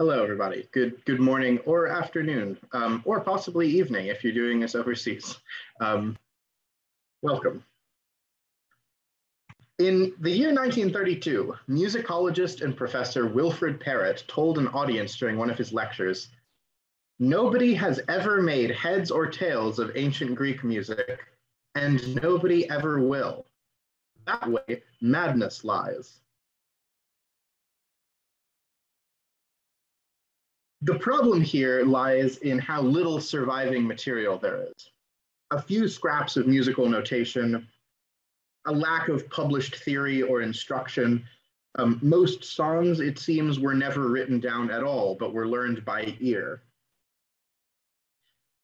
Hello, everybody. Good, good morning or afternoon, um, or possibly evening if you're doing this overseas. Um, welcome. In the year 1932, musicologist and professor Wilfred Parrott told an audience during one of his lectures, nobody has ever made heads or tails of ancient Greek music, and nobody ever will. That way, madness lies. The problem here lies in how little surviving material there is. A few scraps of musical notation, a lack of published theory or instruction. Um, most songs, it seems, were never written down at all, but were learned by ear.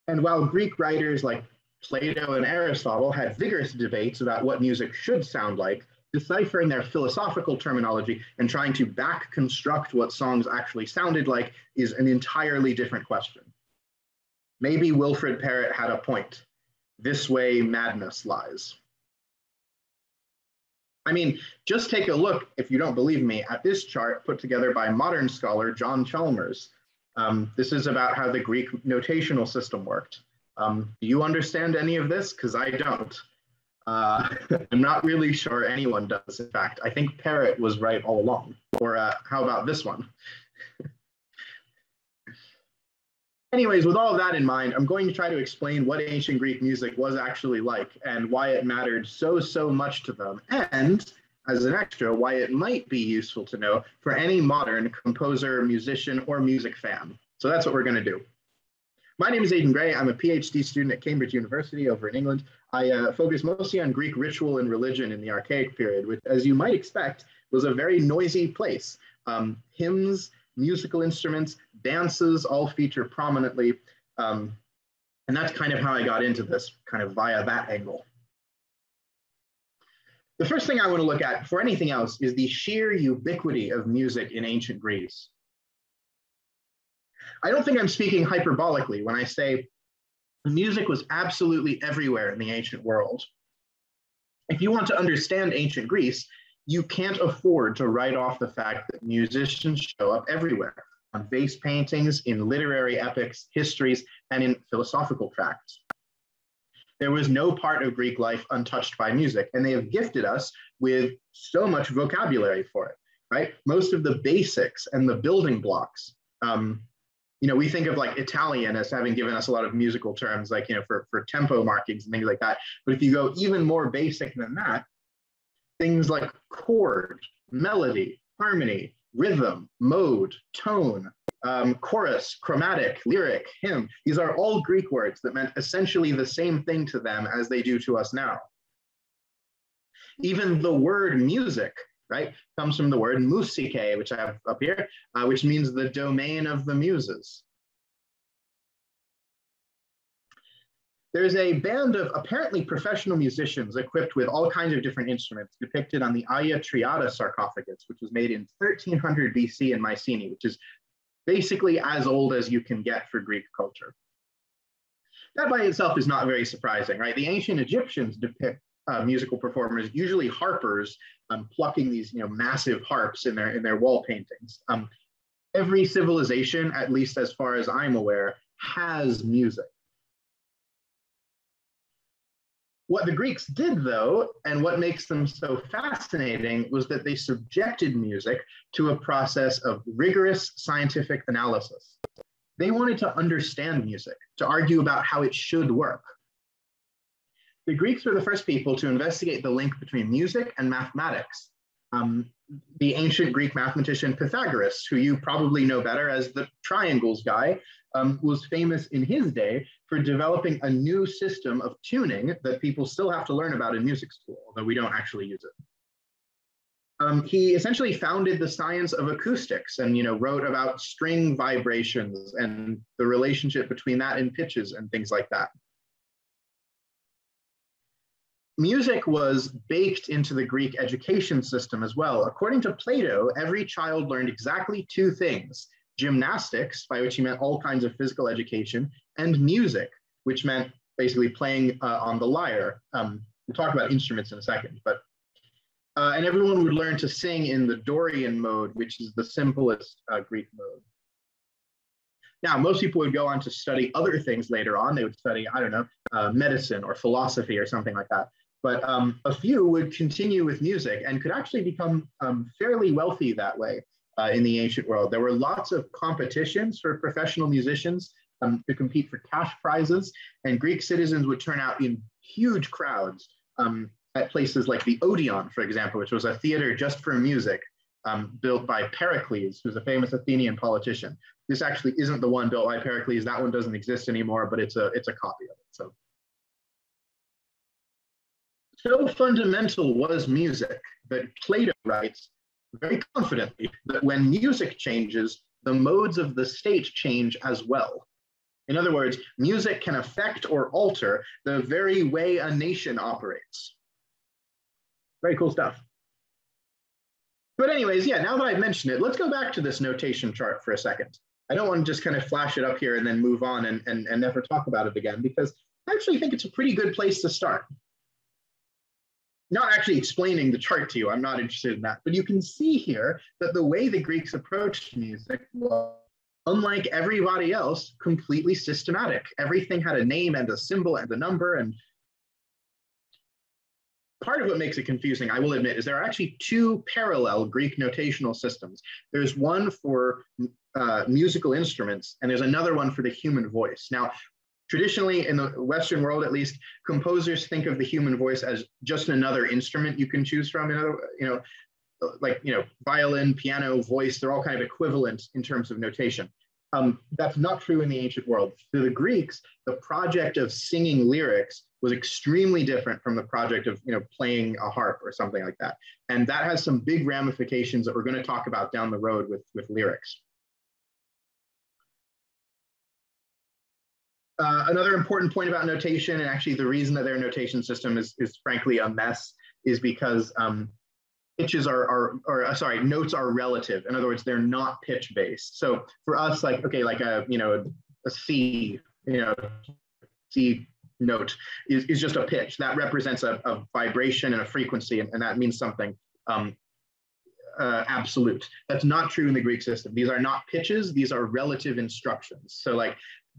And while Greek writers like Plato and Aristotle had vigorous debates about what music should sound like, deciphering their philosophical terminology and trying to back construct what songs actually sounded like is an entirely different question. Maybe Wilfred Parrott had a point. This way madness lies. I mean, just take a look, if you don't believe me, at this chart put together by modern scholar John Chalmers. Um, this is about how the Greek notational system worked. Um, do you understand any of this? Because I don't. Uh, I'm not really sure anyone does. In fact, I think Parrott was right all along. Or uh, how about this one? Anyways, with all of that in mind, I'm going to try to explain what ancient Greek music was actually like and why it mattered so, so much to them. And as an extra, why it might be useful to know for any modern composer, musician, or music fan. So that's what we're going to do. My name is Aidan Gray. I'm a PhD student at Cambridge University over in England. I uh, focus mostly on Greek ritual and religion in the Archaic period, which, as you might expect, was a very noisy place. Um, hymns, musical instruments, dances all feature prominently. Um, and that's kind of how I got into this, kind of via that angle. The first thing I want to look at, for anything else, is the sheer ubiquity of music in ancient Greece. I don't think I'm speaking hyperbolically when I say music was absolutely everywhere in the ancient world. If you want to understand ancient Greece, you can't afford to write off the fact that musicians show up everywhere on vase paintings, in literary epics, histories, and in philosophical tracts. There was no part of Greek life untouched by music, and they have gifted us with so much vocabulary for it, right? Most of the basics and the building blocks um, you know, we think of like Italian as having given us a lot of musical terms, like, you know, for, for tempo markings and things like that. But if you go even more basic than that, things like chord, melody, harmony, rhythm, mode, tone, um, chorus, chromatic, lyric, hymn, these are all Greek words that meant essentially the same thing to them as they do to us now. Even the word music right? Comes from the word musike, which I have up here, uh, which means the domain of the muses. There's a band of apparently professional musicians equipped with all kinds of different instruments depicted on the Aya Triada sarcophagus, which was made in 1300 BC in Mycenae, which is basically as old as you can get for Greek culture. That by itself is not very surprising, right? The ancient Egyptians depict uh, musical performers, usually harpers, um, plucking these you know massive harps in their in their wall paintings. Um, every civilization, at least as far as I'm aware, has music. What the Greeks did, though, and what makes them so fascinating, was that they subjected music to a process of rigorous scientific analysis. They wanted to understand music, to argue about how it should work. The Greeks were the first people to investigate the link between music and mathematics. Um, the ancient Greek mathematician Pythagoras, who you probably know better as the triangles guy, um, was famous in his day for developing a new system of tuning that people still have to learn about in music school, although we don't actually use it. Um, he essentially founded the science of acoustics and you know wrote about string vibrations and the relationship between that and pitches and things like that music was baked into the Greek education system as well. According to Plato, every child learned exactly two things gymnastics, by which he meant all kinds of physical education, and music, which meant basically playing uh, on the lyre. Um, we'll talk about instruments in a second, but uh, and everyone would learn to sing in the Dorian mode, which is the simplest uh, Greek mode. Now, most people would go on to study other things later on. They would study, I don't know, uh, medicine or philosophy or something like that. But um, a few would continue with music and could actually become um, fairly wealthy that way uh, in the ancient world. There were lots of competitions for professional musicians um, to compete for cash prizes, and Greek citizens would turn out in huge crowds um, at places like the Odeon, for example, which was a theater just for music um, built by Pericles, who's a famous Athenian politician. This actually isn't the one built by Pericles. That one doesn't exist anymore, but it's a, it's a copy of it. So. So fundamental was music that Plato writes very confidently that when music changes, the modes of the state change as well. In other words, music can affect or alter the very way a nation operates. Very cool stuff. But anyways, yeah, now that I've mentioned it, let's go back to this notation chart for a second. I don't want to just kind of flash it up here and then move on and, and, and never talk about it again because I actually think it's a pretty good place to start. Not actually explaining the chart to you, I'm not interested in that, but you can see here that the way the Greeks approached music was, unlike everybody else, completely systematic. Everything had a name and a symbol and a number and part of what makes it confusing, I will admit, is there are actually two parallel Greek notational systems. There's one for uh, musical instruments, and there's another one for the human voice. Now, traditionally, in the Western world at least, composers think of the human voice as just another instrument you can choose from. In other, you know, like you know, violin, piano, voice, they're all kind of equivalent in terms of notation. Um, that's not true in the ancient world. To the Greeks, the project of singing lyrics was extremely different from the project of you know playing a harp or something like that. And that has some big ramifications that we're going to talk about down the road with, with lyrics. Uh, another important point about notation, and actually the reason that their notation system is, is frankly a mess, is because um, pitches are, are or uh, sorry, notes are relative. In other words, they're not pitch based. So for us, like, okay, like a, you know, a C, you know, C note is, is just a pitch that represents a, a vibration and a frequency, and, and that means something um, uh, absolute. That's not true in the Greek system. These are not pitches, these are relative instructions. So like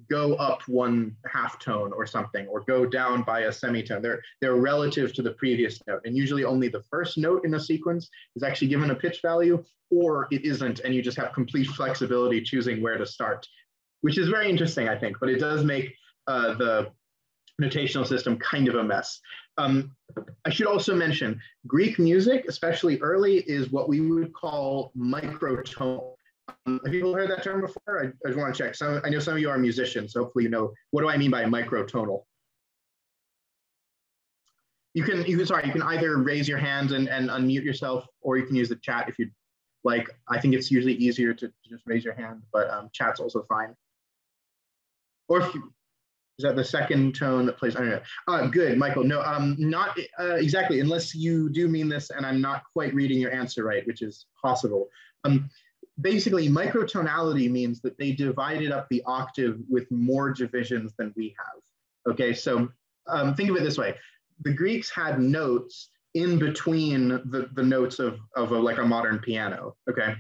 go up one half tone or something, or go down by a semitone. They're, they're relative to the previous note. And usually only the first note in a sequence is actually given a pitch value, or it isn't, and you just have complete flexibility choosing where to start, which is very interesting, I think, but it does make uh, the notational system kind of a mess. Um, I should also mention Greek music, especially early, is what we would call microtonal. Um, have you heard that term before? I, I just want to check. Some, I know some of you are musicians, so hopefully you know. What do I mean by microtonal? You can, you can, sorry, you can either raise your hand and, and unmute yourself, or you can use the chat if you like. I think it's usually easier to, to just raise your hand, but um, chat's also fine. Or if you, is that the second tone that plays? I don't know. Uh, good, Michael. No, um, not uh, exactly, unless you do mean this and I'm not quite reading your answer right, which is possible. Um, basically, microtonality means that they divided up the octave with more divisions than we have. Okay, so um, think of it this way. The Greeks had notes in between the, the notes of, of a, like a modern piano, okay?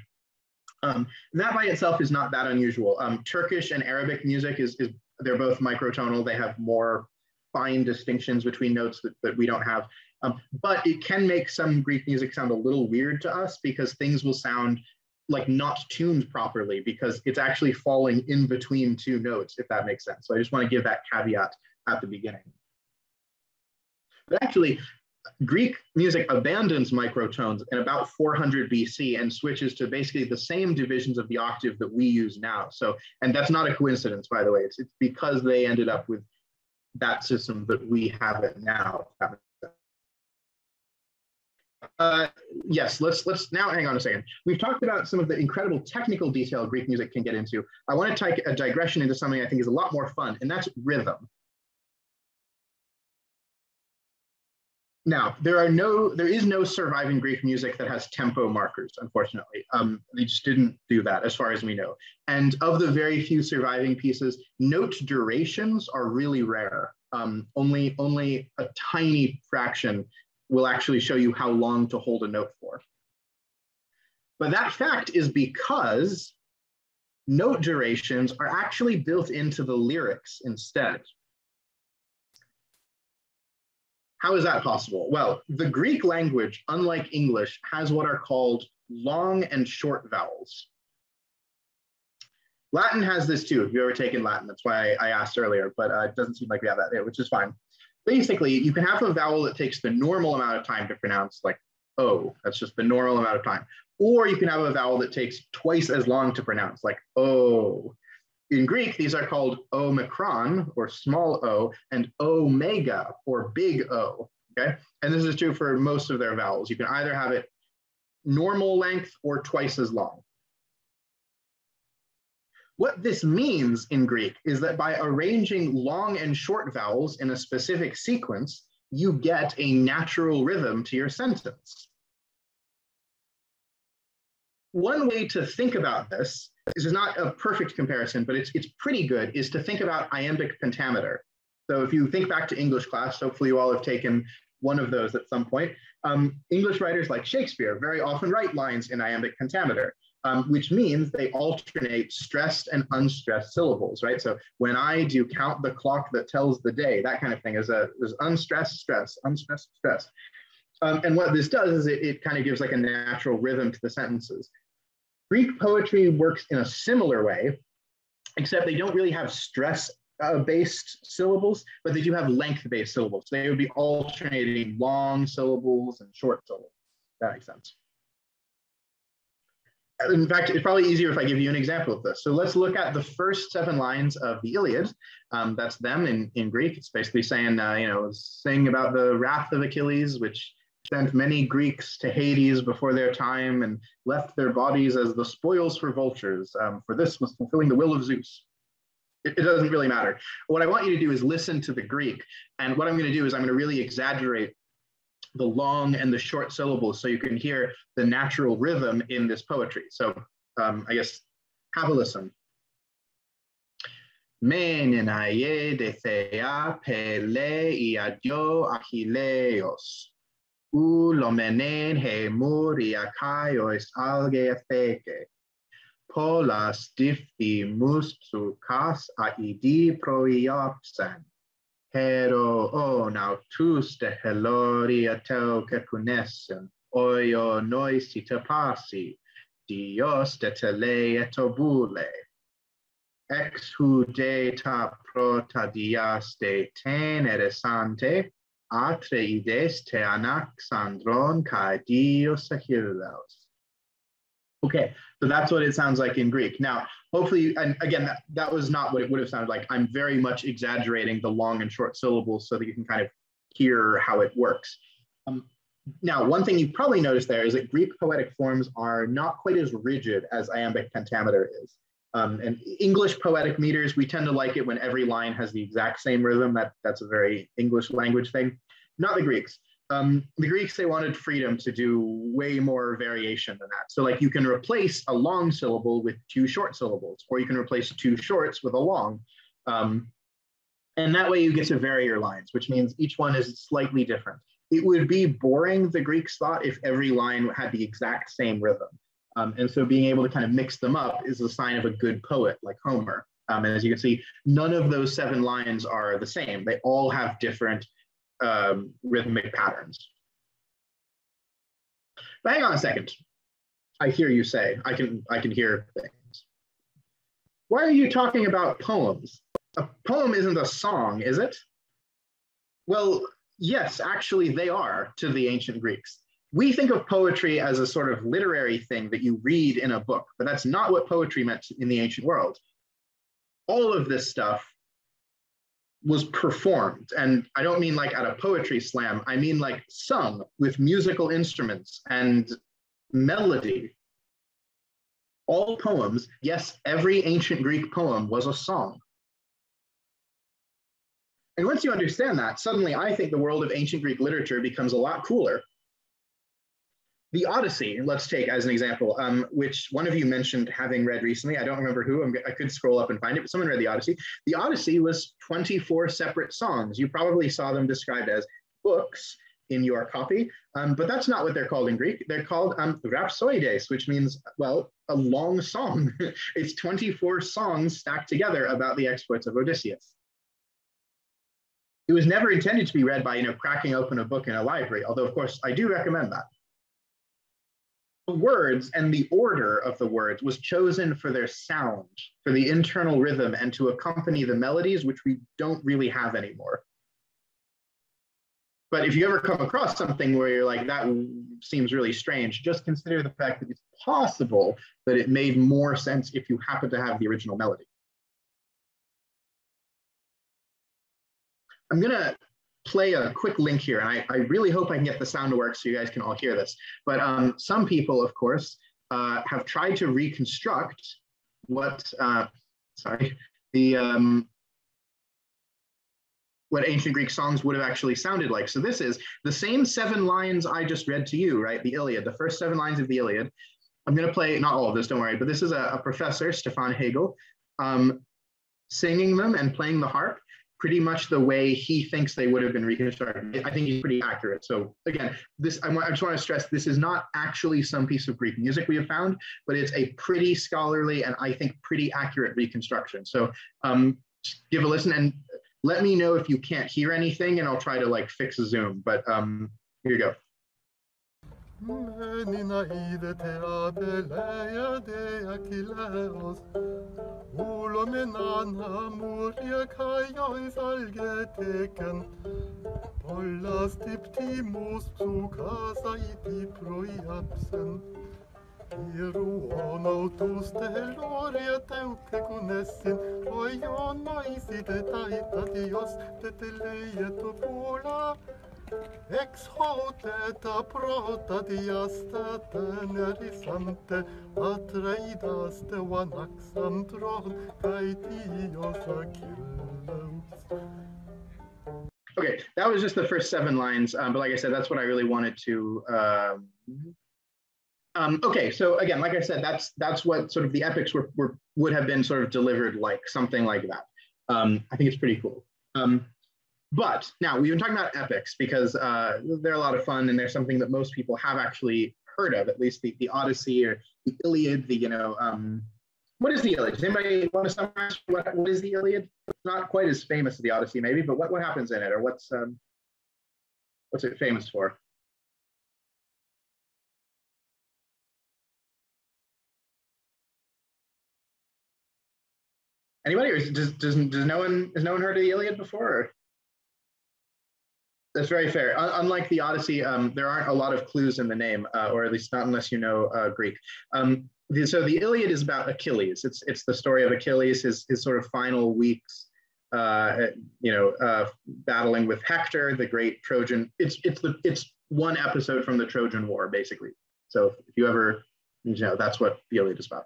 Um, that by itself is not that unusual. Um, Turkish and Arabic music is, is they're both microtonal. They have more fine distinctions between notes that, that we don't have. Um, but it can make some Greek music sound a little weird to us because things will sound like not tuned properly because it's actually falling in between two notes, if that makes sense. So I just want to give that caveat at the beginning. But actually, Greek music abandons microtones in about 400 BC and switches to basically the same divisions of the octave that we use now. So, and that's not a coincidence, by the way. It's, it's because they ended up with that system that we have it now. Uh, yes, let's let's now hang on a second. We've talked about some of the incredible technical detail Greek music can get into. I want to take a digression into something I think is a lot more fun, and that's rhythm. Now, there are no, there is no surviving Greek music that has tempo markers, unfortunately. Um, they just didn't do that as far as we know. And of the very few surviving pieces, note durations are really rare. Um, only, only a tiny fraction will actually show you how long to hold a note for. But that fact is because note durations are actually built into the lyrics instead. How is that possible? Well, the Greek language, unlike English, has what are called long and short vowels. Latin has this too, if you've ever taken Latin. That's why I asked earlier, but uh, it doesn't seem like we have that which is fine. Basically, you can have a vowel that takes the normal amount of time to pronounce, like O, that's just the normal amount of time. Or you can have a vowel that takes twice as long to pronounce, like O. In Greek, these are called omicron, or small o, and omega, or big O, okay? And this is true for most of their vowels. You can either have it normal length or twice as long. What this means in Greek is that by arranging long and short vowels in a specific sequence, you get a natural rhythm to your sentence. One way to think about this, this is not a perfect comparison, but it's, it's pretty good, is to think about iambic pentameter. So if you think back to English class, hopefully you all have taken one of those at some point. Um, English writers like Shakespeare very often write lines in iambic pentameter um, which means they alternate stressed and unstressed syllables, right? So when I do count the clock that tells the day, that kind of thing is a is unstressed stress, unstressed stress. Um, and what this does is it, it kind of gives like a natural rhythm to the sentences. Greek poetry works in a similar way, except they don't really have stress uh, based syllables, but they do have length based syllables. They would be alternating long syllables and short syllables. That makes sense in fact, it's probably easier if I give you an example of this. So let's look at the first seven lines of the Iliad. Um, that's them in, in Greek. It's basically saying, uh, you know, saying about the wrath of Achilles, which sent many Greeks to Hades before their time and left their bodies as the spoils for vultures. Um, for this was fulfilling the will of Zeus. It, it doesn't really matter. What I want you to do is listen to the Greek. And what I'm going to do is I'm going to really exaggerate the long and the short syllables so you can hear the natural rhythm in this poetry. So um, I guess have a listen. Menenaye de thea pele iadio achileos. U lomenen he muriakaios alge feke. Polas difti mustukas aidi proiopsen. hero on oh, autus de heloria teo cecunescem, oio noisi te pasi, dios de tele et obule. Ex hudeta prota dias de tenere sante, atreides te anaxandron cae dios achilleus. Okay, so that's what it sounds like in Greek. Now, hopefully, and again, that, that was not what it would have sounded like. I'm very much exaggerating the long and short syllables so that you can kind of hear how it works. Um, now, one thing you probably noticed there is that Greek poetic forms are not quite as rigid as iambic pentameter is. Um, and English poetic meters, we tend to like it when every line has the exact same rhythm. That, that's a very English language thing. Not the Greeks um, the Greeks, they wanted freedom to do way more variation than that. So like you can replace a long syllable with two short syllables, or you can replace two shorts with a long. Um, and that way you get to vary your lines, which means each one is slightly different. It would be boring, the Greeks thought, if every line had the exact same rhythm. Um, and so being able to kind of mix them up is a sign of a good poet like Homer. Um, and as you can see, none of those seven lines are the same. They all have different um, rhythmic patterns. But hang on a second. I hear you say, I can, I can hear things. Why are you talking about poems? A poem isn't a song, is it? Well, yes, actually they are to the ancient Greeks. We think of poetry as a sort of literary thing that you read in a book, but that's not what poetry meant in the ancient world. All of this stuff was performed. And I don't mean like at a poetry slam, I mean like sung with musical instruments and melody. All poems, yes, every ancient Greek poem was a song. And once you understand that, suddenly I think the world of ancient Greek literature becomes a lot cooler the Odyssey, let's take as an example, um, which one of you mentioned having read recently. I don't remember who, I'm, i could scroll up and find it, but someone read the Odyssey. The Odyssey was 24 separate songs. You probably saw them described as books in your copy, um, but that's not what they're called in Greek. They're called um, rhapsoides, which means, well, a long song. it's 24 songs stacked together about the exploits of Odysseus. It was never intended to be read by, you know, cracking open a book in a library, although of course I do recommend that. The words and the order of the words was chosen for their sound, for the internal rhythm, and to accompany the melodies, which we don't really have anymore. But if you ever come across something where you're like, that seems really strange, just consider the fact that it's possible that it made more sense if you happen to have the original melody. I'm gonna play a quick link here, and I, I really hope I can get the sound to work so you guys can all hear this. But um, some people, of course, uh, have tried to reconstruct what, uh, sorry, the um, what ancient Greek songs would have actually sounded like. So this is the same seven lines I just read to you, right? The Iliad, the first seven lines of the Iliad. I'm going to play, not all of this, don't worry, but this is a, a professor, Stefan Hagel, um, singing them and playing the harp pretty much the way he thinks they would have been reconstructed. I think he's pretty accurate. So again, this I, just want to stress this is not actually some piece of Greek music we have found, but it's a pretty scholarly and I think pretty accurate reconstruction. So um, give a listen and let me know if you can't hear anything and I'll try to like fix Zoom, but um, here you go. menina idete abeleia de Achilleos, ulomenan amuria caiois algeteken, pollas diptimus su casa iti proiapsen, Hieruon autus teloria teucecun essin, oion nois ide taitatios, teteleia topula, kai Achilles. Okay, that was just the first seven lines, um, but like I said, that's what I really wanted to um, um, okay, so again, like I said, that's that's what sort of the epics were, were would have been sort of delivered like something like that. Um, I think it's pretty cool. But now we've been talking about epics because uh, they're a lot of fun and they're something that most people have actually heard of, at least the, the Odyssey or the Iliad. The you know, um, what is the Iliad? Does anybody want to summarize what, what is the Iliad? It's not quite as famous as the Odyssey, maybe, but what, what happens in it, or what's um, what's it famous for? Anybody, or does, does, does no one has no one heard of the Iliad before? Or? That's very fair. unlike the Odyssey, um, there aren't a lot of clues in the name, uh, or at least not unless you know uh, Greek. Um, the, so the Iliad is about Achilles. It's it's the story of Achilles, his his sort of final weeks, uh, you know, uh, battling with Hector, the great Trojan. It's it's the it's one episode from the Trojan War, basically. So if you ever, you know, that's what the Iliad is about.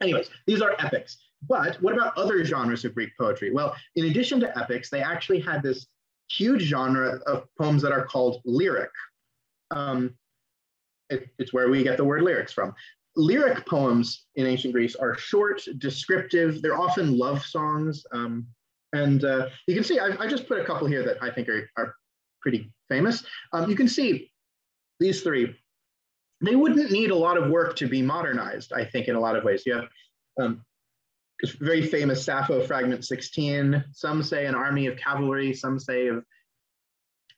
Anyways, these are epics. But what about other genres of Greek poetry? Well, in addition to epics, they actually had this huge genre of poems that are called lyric. Um, it, it's where we get the word lyrics from. Lyric poems in ancient Greece are short, descriptive, they're often love songs. Um, and uh, you can see, I, I, just put a couple here that I think are, are pretty famous. Um, you can see these three. They wouldn't need a lot of work to be modernized, I think, in a lot of ways. You have um, very famous Sappho fragment 16. Some say an army of cavalry, some say of,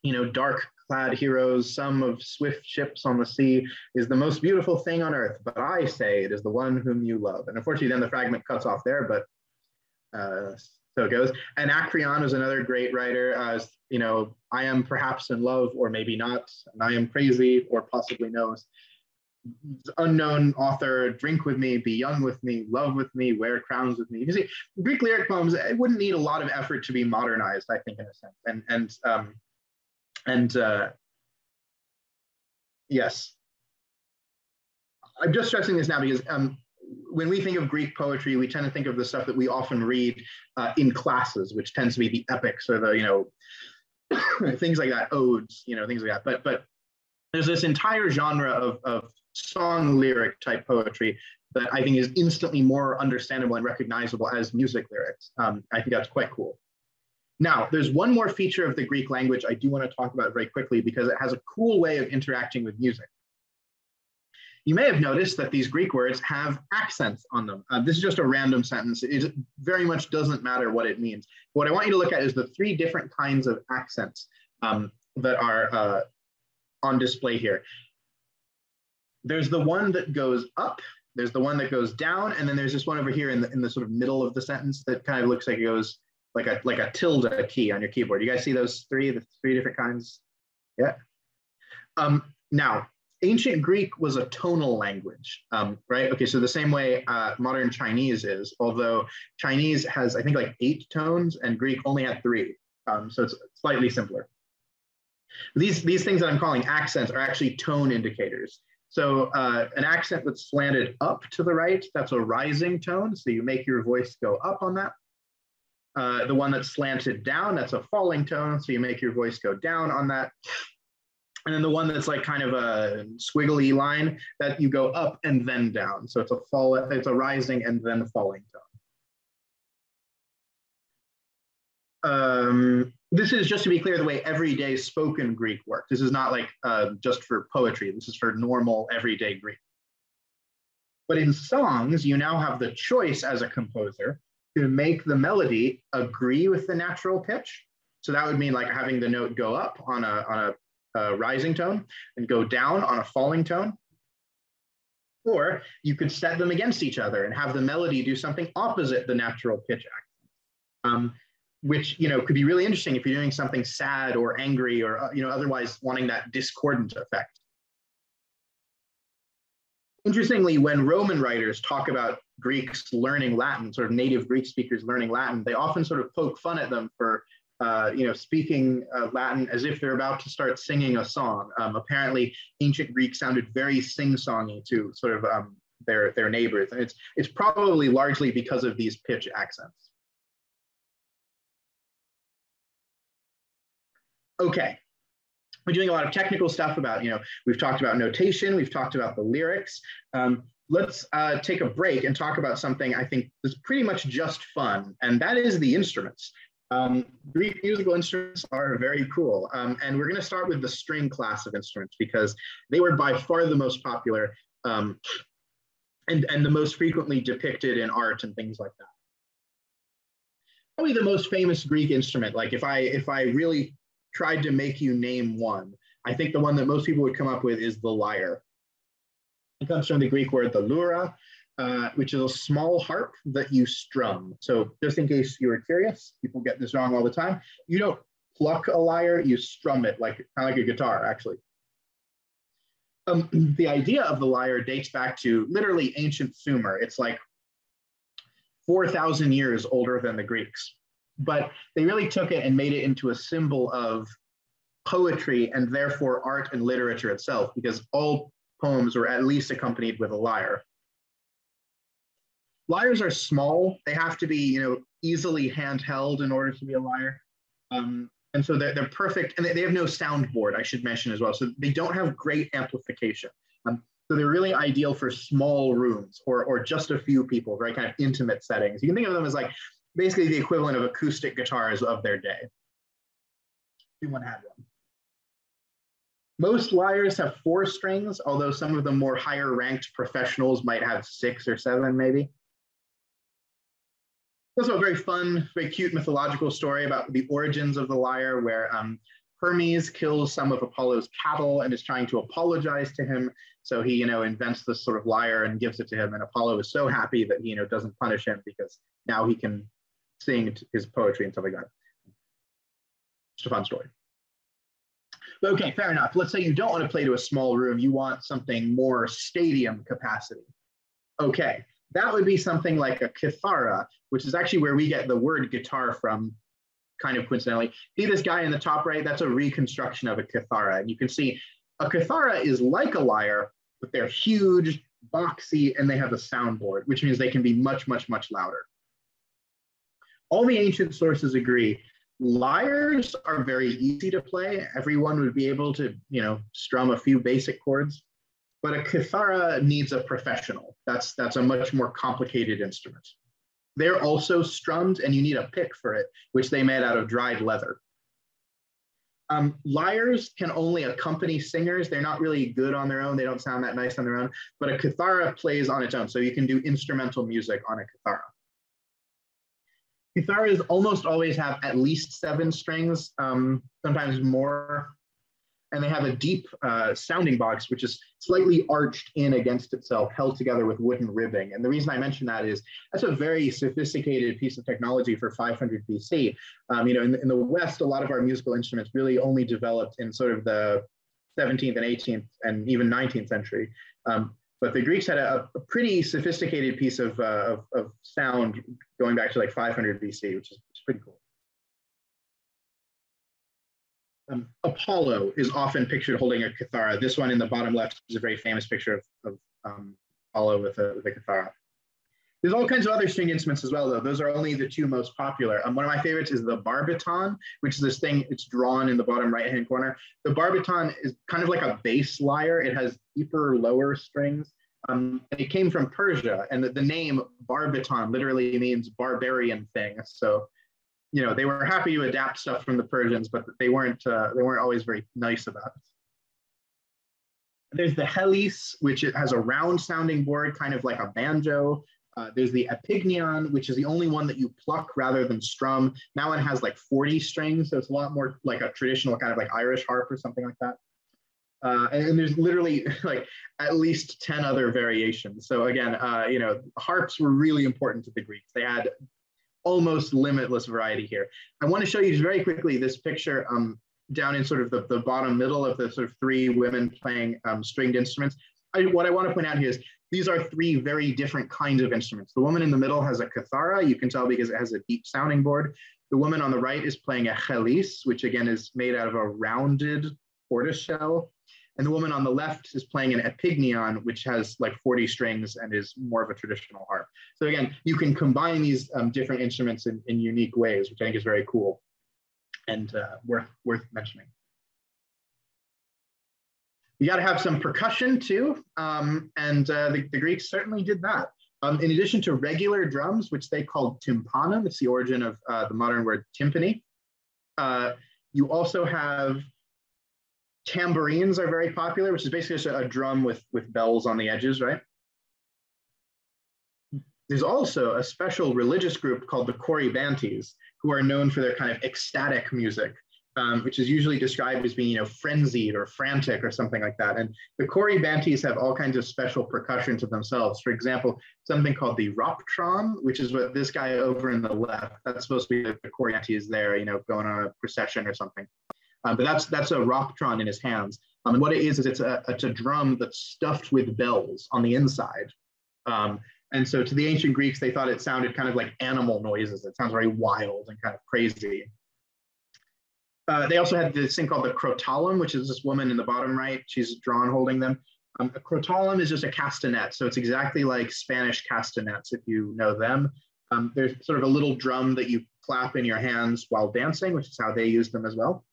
you know, dark clad heroes, some of swift ships on the sea is the most beautiful thing on earth, but I say it is the one whom you love. And unfortunately, then the fragment cuts off there, but uh, so it goes. And Anacreon is another great writer. Uh, you know, I am perhaps in love or maybe not, and I am crazy or possibly knows unknown author, drink with me, be young with me, love with me, wear crowns with me. You see Greek lyric poems, it wouldn't need a lot of effort to be modernized, I think, in a sense. And and um, and uh, yes. I'm just stressing this now because um, when we think of Greek poetry, we tend to think of the stuff that we often read uh, in classes, which tends to be the epics or the, you know, things like that, odes, you know, things like that. But but there's this entire genre of, of song lyric type poetry that I think is instantly more understandable and recognizable as music lyrics. Um, I think that's quite cool. Now, there's one more feature of the Greek language I do want to talk about very quickly because it has a cool way of interacting with music. You may have noticed that these Greek words have accents on them. Uh, this is just a random sentence. It very much doesn't matter what it means. What I want you to look at is the three different kinds of accents um, that are uh, on display here. There's the one that goes up, there's the one that goes down, and then there's this one over here in the, in the sort of middle of the sentence that kind of looks like it goes like a like a tilde key on your keyboard. You guys see those three, the three different kinds? Yeah. Um, now, ancient Greek was a tonal language, um, right? Okay, so the same way uh, modern Chinese is, although Chinese has, I think, like eight tones and Greek only had three. Um, so it's slightly simpler. These, these things that I'm calling accents are actually tone indicators. So uh, an accent that's slanted up to the right, that's a rising tone. So you make your voice go up on that. Uh, the one that's slanted down, that's a falling tone. So you make your voice go down on that. And then the one that's like kind of a squiggly line that you go up and then down. So it's a fall, it's a rising and then falling tone. Um, this is just to be clear the way everyday spoken Greek works. This is not like uh, just for poetry. This is for normal everyday Greek. But in songs, you now have the choice as a composer to make the melody agree with the natural pitch. So that would mean like having the note go up on a, on a a rising tone and go down on a falling tone. Or you could set them against each other and have the melody do something opposite the natural pitch accent, um, which you know could be really interesting if you're doing something sad or angry or uh, you know otherwise wanting that discordant effect. Interestingly, when Roman writers talk about Greeks learning Latin, sort of native Greek speakers learning Latin, they often sort of poke fun at them for uh, you know, speaking uh, Latin as if they're about to start singing a song. Um, apparently, ancient Greek sounded very sing-songy to sort of um, their their neighbors, and it's it's probably largely because of these pitch accents. Okay, we're doing a lot of technical stuff about you know we've talked about notation, we've talked about the lyrics. Um, let's uh, take a break and talk about something I think is pretty much just fun, and that is the instruments. Um, Greek musical instruments are very cool. Um, and we're going to start with the string class of instruments because they were by far the most popular um, and, and the most frequently depicted in art and things like that. Probably the most famous Greek instrument, like if I, if I really tried to make you name one, I think the one that most people would come up with is the lyre. It comes from the Greek word the lura, uh, which is a small harp that you strum. So just in case you were curious, people get this wrong all the time. You don't pluck a lyre, you strum it like kind of like a guitar, actually. Um, the idea of the lyre dates back to literally ancient Sumer. It's like 4,000 years older than the Greeks. But they really took it and made it into a symbol of poetry and therefore art and literature itself, because all poems were at least accompanied with a lyre. Lyres are small. They have to be, you know, easily handheld in order to be a lyre. Um, and so they're, they're perfect. And they, they have no soundboard, I should mention as well. So they don't have great amplification. Um, so they're really ideal for small rooms or, or just a few people, very kind of intimate settings. You can think of them as like basically the equivalent of acoustic guitars of their day. Anyone had one. Most lyres have four strings, although some of the more higher ranked professionals might have six or seven maybe also a very fun, very cute mythological story about the origins of the lyre, where um, Hermes kills some of Apollo's cattle and is trying to apologize to him. So he, you know, invents this sort of lyre and gives it to him. And Apollo is so happy that he, you know, doesn't punish him because now he can sing his poetry and stuff like that. Just a fun story. But okay, fair enough. Let's say you don't want to play to a small room. You want something more stadium capacity. Okay, that would be something like a kithara, which is actually where we get the word guitar from, kind of coincidentally. See this guy in the top right? That's a reconstruction of a kithara. And you can see a kithara is like a lyre, but they're huge, boxy, and they have a soundboard, which means they can be much, much, much louder. All the ancient sources agree lyres are very easy to play. Everyone would be able to, you know, strum a few basic chords but a kithara needs a professional. That's, that's a much more complicated instrument. they're also strummed and you need a pick for it, which they made out of dried leather. Um, lyres can only accompany singers. They're not really good on their own. They don't sound that nice on their own, but a kithara plays on its own. So you can do instrumental music on a kithara. Kitharas almost always have at least seven strings, um, sometimes more and they have a deep uh, sounding box, which is slightly arched in against itself, held together with wooden ribbing. And the reason I mention that is that's a very sophisticated piece of technology for 500 BC. Um, you know, in, in, the West, a lot of our musical instruments really only developed in sort of the 17th and 18th and even 19th century. Um, but the Greeks had a, a pretty sophisticated piece of, uh, of, of, sound going back to like 500 BC, which is, pretty cool. Um, Apollo is often pictured holding a kithara. This one in the bottom left is a very famous picture of, of um, Apollo with a, with a. There's all kinds of other string instruments as well, though. Those are only the two most popular. Um, one of my favorites is the barbiton, which is this thing, it's drawn in the bottom right-hand corner. The barbiton is kind of like a bass lyre. It has deeper, lower strings. Um, it came from Persia, and the, the name barbiton literally means barbarian thing. So you know, they were happy to adapt stuff from the Persians, but they weren't uh, they weren't always very nice about it. There's the helis, which it has a round sounding board, kind of like a banjo. Uh, there's the epigonion, which is the only one that you pluck rather than strum. That one has like 40 strings, so it's a lot more like a traditional kind of like Irish harp or something like that. Uh, and, and, there's literally like at least 10 other variations. So again, uh, you know, harps were really important to the Greeks. They had almost limitless variety here. I want to show you very quickly this picture um, down in sort of the, the bottom middle of the sort of three women playing um, stringed instruments. I, what I want to point out here is these are three very different kinds of instruments. The woman in the middle has a kithara, you can tell because it has a deep sounding board. The woman on the right is playing a chelys, which again is made out of a rounded tortoise shell. And the woman on the left is playing an epigonion, which has like 40 strings and is more of a traditional harp. So again, you can combine these um, different instruments in, in unique ways, which I think is very cool and uh, worth, worth mentioning. You got to have some percussion too, um, and uh, the, the, Greeks certainly did that. Um, in addition to regular drums, which they called tympanum, it's the origin of uh, the modern word timpani. Uh, you also have tambourines are very popular, which is basically just a, a drum with, with bells on the edges, right? There's also a special religious group called the Corybantes, who are known for their kind of ecstatic music, um, which is usually described as being, you know, frenzied or frantic or something like that. And the Corybantes have all kinds of special percussion to themselves. For example, something called the rhoptron, which is what this guy over in the left, that's supposed to be the Corybantes there, you know, going on a procession or something. Um, but that's that's a rhoptron in his hands. Um, and what it is is it's a it's a drum that's stuffed with bells on the inside. Um, and so to the ancient Greeks, they thought it sounded kind of like animal noises. It sounds very wild and kind of crazy. Uh, they also had this thing called the crotalum, which is this woman in the bottom right. She's drawn holding them. Um, a crotalum is just a castanet. So it's exactly like Spanish castanets, if you know them. Um, there's sort of a little drum that you clap in your hands while dancing, which is how they use them as well.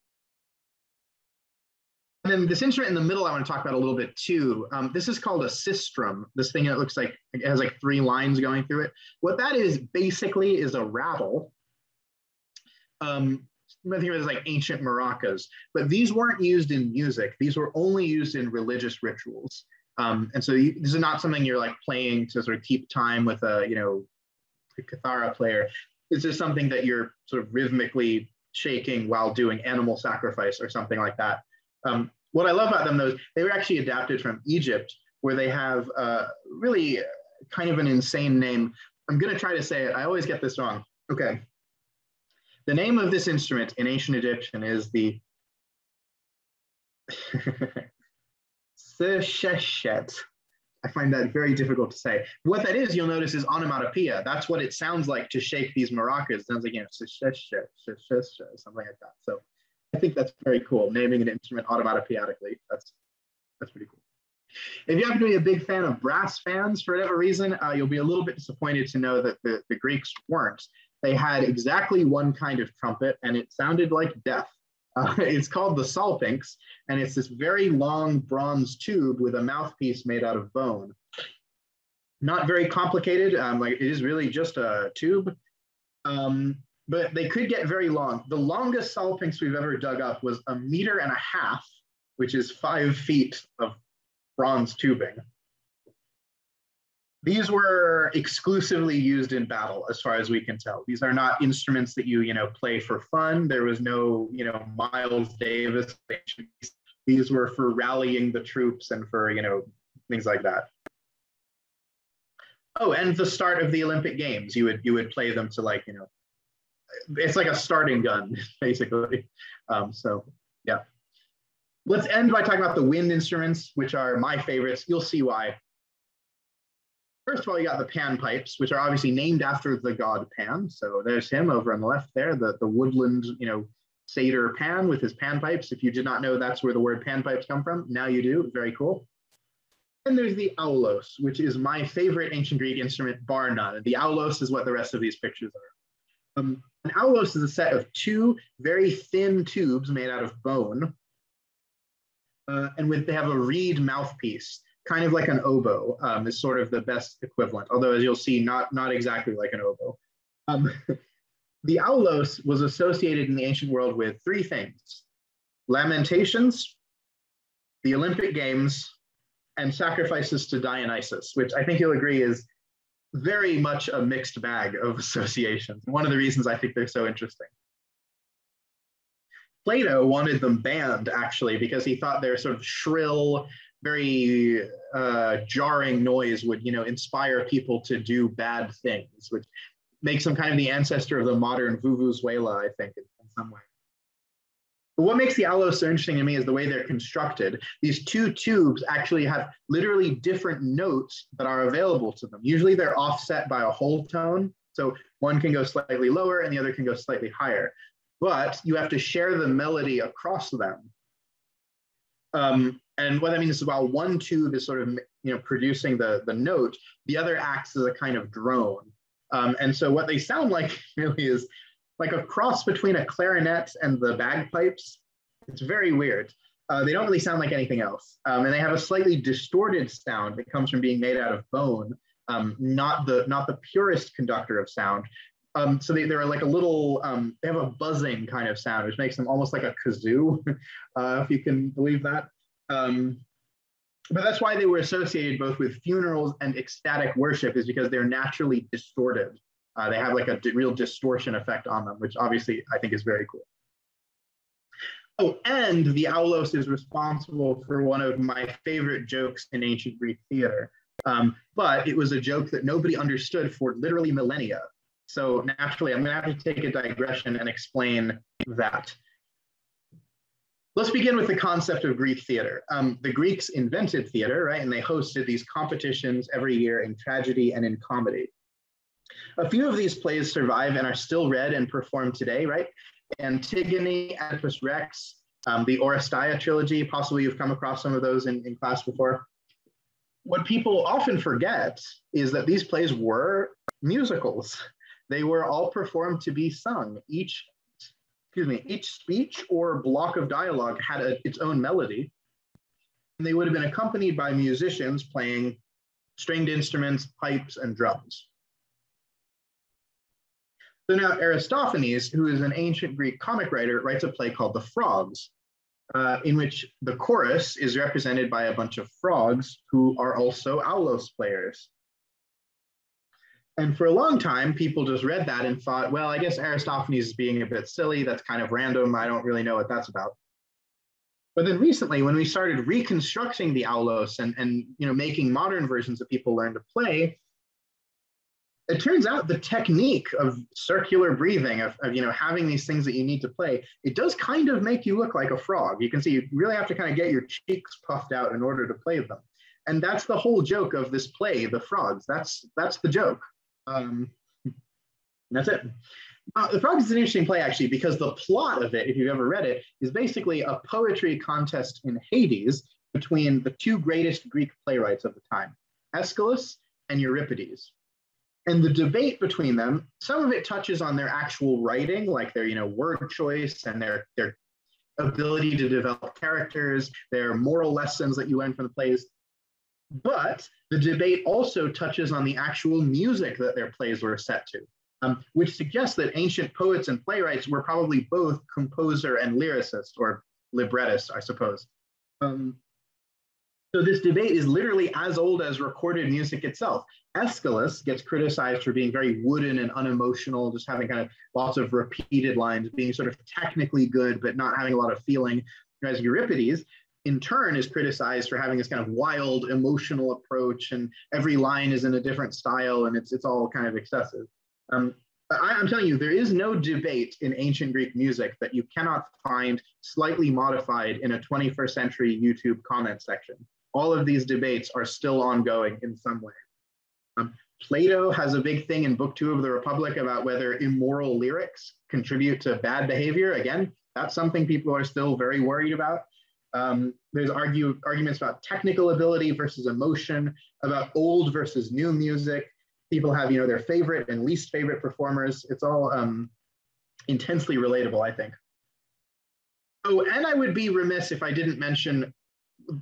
And then this instrument in the middle, I want to talk about a little bit too. Um, this is called a sistrum. This thing that looks like it has like three lines going through it. What that is basically is a rattle. Um, I think it was like ancient maracas, but these weren't used in music. These were only used in religious rituals. Um, and so you, this is not something you're like playing to sort of keep time with a, you know, a kithara player. This is something that you're sort of rhythmically shaking while doing animal sacrifice or something like that. Um, what I love about them, though, they were actually adapted from Egypt, where they have uh, really kind of an insane name. I'm going to try to say it. I always get this wrong. Okay. The name of this instrument in ancient Egyptian is the Sesheshet. I find that very difficult to say. What that is, you'll notice, is onomatopoeia. That's what it sounds like to shake these maracas. It sounds like, you know, something like that. So I think that's very cool. Naming an instrument automatically. That's that's pretty cool. If you happen to be a big fan of brass fans for whatever reason, uh, you'll be a little bit disappointed to know that the, the Greeks weren't. They had exactly one kind of trumpet and it sounded like death. Uh, it's called the salpinx, and it's this very long bronze tube with a mouthpiece made out of bone. not very complicated. Um, like it is really just a tube. Um, but they could get very long. The longest salpinx we've ever dug up was a meter and a half, which is five feet of bronze tubing. These were exclusively used in battle, as far as we can tell. These are not instruments that you, you know, play for fun. There was no, you know, Miles Davis. These were for rallying the troops and for, you know, things like that. Oh, and the start of the Olympic Games, you would you would play them to like, you know, it's like a starting gun, basically. Um, so yeah. Let's end by talking about the wind instruments, which are my favorites. You'll see why. First of all, you got the pan pipes, which are obviously named after the god Pan. So there's him over on the left there, the, the woodland, you know, satyr Pan with his pan pipes. If you did not know that's where the word pan pipes come from, now you do. Very cool. And there's the aulos, which is my favorite ancient Greek instrument, bar none. The aulos is what the rest of these pictures are. Um, an aulos is a set of two very thin tubes made out of bone. Uh, and with they have a reed mouthpiece kind of like an oboe um, is sort of the best equivalent, although as you'll see, not, not exactly like an oboe. Um, the aulos was associated in the ancient world with three things, lamentations, the Olympic Games, and sacrifices to Dionysus, which I think you'll agree is very much a mixed bag of associations. One of the reasons I think they're so interesting. Plato wanted them banned actually because he thought they're sort of shrill, very uh, jarring noise would, you know, inspire people to do bad things, which makes them kind of the ancestor of the modern vuvuzela, I think, in, in some way. But what makes the aulos so interesting to me is the way they're constructed. These two tubes actually have literally different notes that are available to them. Usually they're offset by a whole tone. So one can go slightly lower and the other can go slightly higher. But you have to share the melody across them. Um, and what that means is while one tube is sort of you know producing the the note, the other acts as a kind of drone. Um, and so what they sound like really is like a cross between a clarinet and the bagpipes. It's very weird. Uh, they don't really sound like anything else, um, and they have a slightly distorted sound that comes from being made out of bone, um, not the not the purest conductor of sound. Um, so they, they're like a little, um, they have a buzzing kind of sound, which makes them almost like a kazoo, uh, if you can believe that. Um, but that's why they were associated both with funerals and ecstatic worship, is because they're naturally distorted. Uh, they have like a d- real distortion effect on them, which obviously I think is very cool. Oh, and the aulos is responsible for one of my favorite jokes in ancient Greek theater. Um, but it was a joke that nobody understood for literally millennia. So naturally, I'm going to have to take a digression and explain that. Let's begin with the concept of Greek theater. Um, the Greeks invented theater, right? And they hosted these competitions every year in tragedy and in comedy. A few of these plays survive and are still read and performed today, right? Antigone, Oedipus Rex, um, the Oresteia trilogy, possibly you've come across some of those in, in class before. What people often forget is that these plays were musicals. They were all performed to be sung. Each excuse me, each speech or block of dialogue had a, its own melody. And they would have been accompanied by musicians playing stringed instruments, pipes, and drums. So now Aristophanes, who is an ancient Greek comic writer, writes a play called The Frogs, uh, in which the chorus is represented by a bunch of frogs who are also aulos players. And for a long time, people just read that and thought, well, I guess Aristophanes is being a bit silly. That's kind of random. I don't really know what that's about. But then recently, when we started reconstructing the aulos and, and you know, making modern versions that people learn to play, it turns out the technique of circular breathing, of, of, you know having these things that you need to play, it does kind of make you look like a frog. You can see you really have to kind of get your cheeks puffed out in order to play them. And that's the whole joke of this play, the frogs. That's that's the joke. Um, that's it. Uh, the Frog is an interesting play, actually, because the plot of it, if you've ever read it, is basically a poetry contest in Hades between the two greatest Greek playwrights of the time, Aeschylus and Euripides. And the debate between them, some of it touches on their actual writing, like their, you know, word choice and their their ability to develop characters, their moral lessons that you learn from the plays. But the debate also touches on the actual music that their plays were set to, um, which suggests that ancient poets and playwrights were probably both composer and lyricist, or librettist, I suppose. Um, so this debate is literally as old as recorded music itself. Aeschylus gets criticized for being very wooden and unemotional, just having kind of lots of repeated lines, being sort of technically good, but not having a lot of feeling. Whereas Euripides, in turn, is criticized for having this kind of wild, emotional approach, and every line is in a different style, and it's it's all kind of excessive. Um, I, am telling you, there is no debate in ancient Greek music that you cannot find slightly modified in a 21st century YouTube comment section. All of these debates are still ongoing in some way. Um, Plato has a big thing in Book Two of the Republic about whether immoral lyrics contribute to bad behavior. Again, that's something people are still very worried about. Um, there's argue, arguments about technical ability versus emotion, about old versus new music. People have, you know, their favorite and least favorite performers. It's all um, intensely relatable, I think. Oh, and I would be remiss if I didn't mention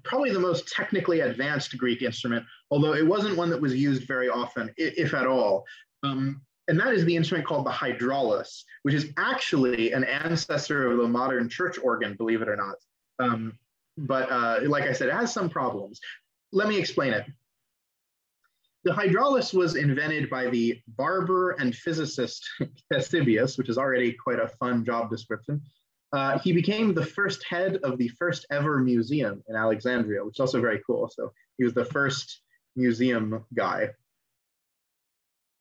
probably the most technically advanced Greek instrument, although it wasn't one that was used very often, if at all. Um, and that is the instrument called the hydraulis, which is actually an ancestor of the modern church organ, believe it or not. Um, but uh, like I said, it has some problems. Let me explain it. The hydraulis was invented by the barber and physicist Ctesibius, which is already quite a fun job description. Uh, he became the first head of the first ever museum in Alexandria, which is also very cool. So he was the first museum guy.